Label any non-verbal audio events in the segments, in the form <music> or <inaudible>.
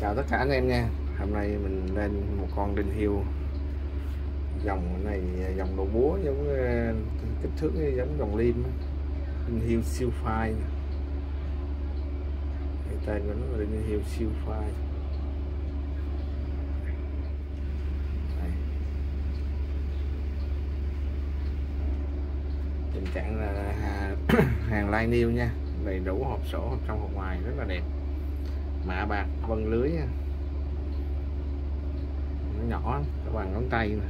chào tất cả anh em nha. Hôm nay mình lên một con đinh hiêu. Dòng này, dòng đồ búa giống ờ, kích thước giống dòng lim đinh hiêu siêu phai. Cái tên của nó là đinh hiêu siêu phai. Tình trạng là à, <clears throat> hàng lai niêu nha. Đầy đủ hộp sổ, hộp trong, hộp ngoài, rất là đẹp mạ bạc, vân lưới nó nhỏ các bằng ngón tay nè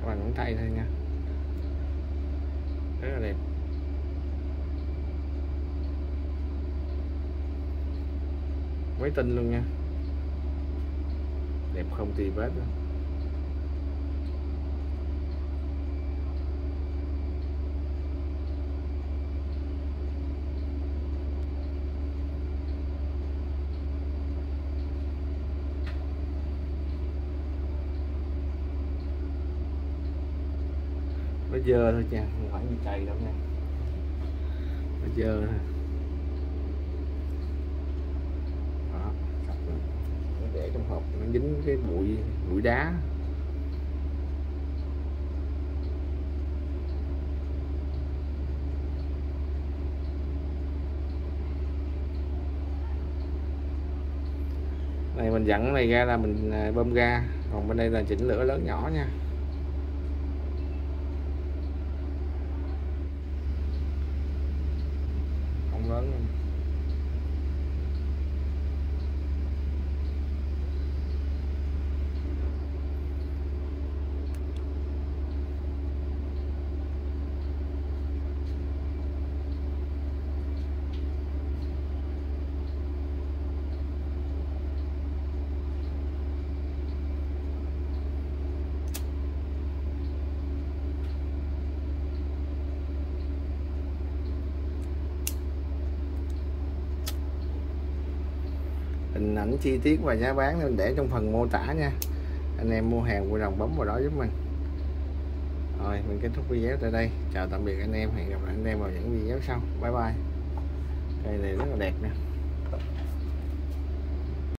các bằng ngón tay thôi nha. Rất là đẹp. Mới tinh luôn nha. Đẹp không tì vết nữa. Nó dơ thôi nha, không phải như chày đâu nha. Nó dơ thôi. Đó cặp nó để trong hộp, nó dính cái bụi bụi đá. Này, mình dẫn cái này ra là mình à, bơm ga. Còn bên đây là chỉnh lửa lớn nhỏ nha. Không lớn hình ảnh chi tiết và giá bán mình để trong phần mô tả nha. Anh em mua hàng vui lòng bấm vào đó giúp mình. Rồi, mình kết thúc video tại đây. Chào tạm biệt anh em. Hẹn gặp lại anh em vào những video sau. Bye bye. Cây này rất là đẹp nha.